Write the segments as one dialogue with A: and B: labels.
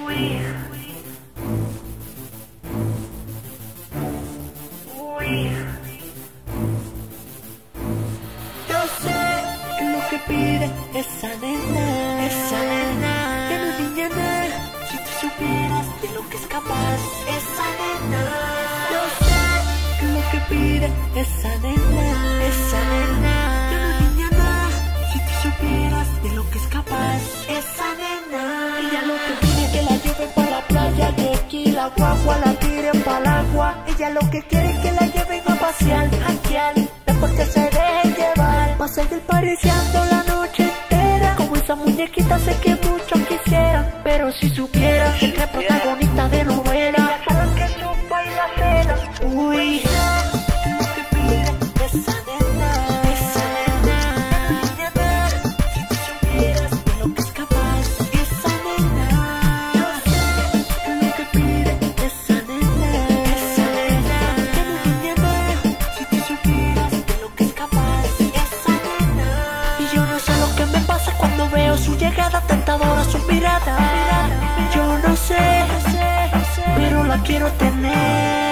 A: Uy. Uy.
B: Yo sé lo que pide esa nena, esa nena, que no niña. Si tú supieras de lo que es capaz, esa nena. Yo sé lo que pide esa nena, guagua la tiren para el agua. Ella lo que quiere es que la lleven a pasear, janguear, después que se deje llevar. Va a seguir pariciando la noche entera. Como esa muñequita sé que muchos quisieran, pero si supieran que es protagonista de novela. Saben que chupa y la cena. Uy. Yo no sé, pero la quiero tener.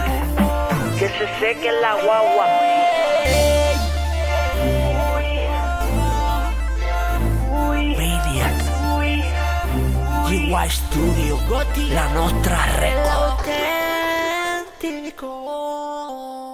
A: se seque la guagua.
B: Maniac, GY Studio, la nostra record. auténtico.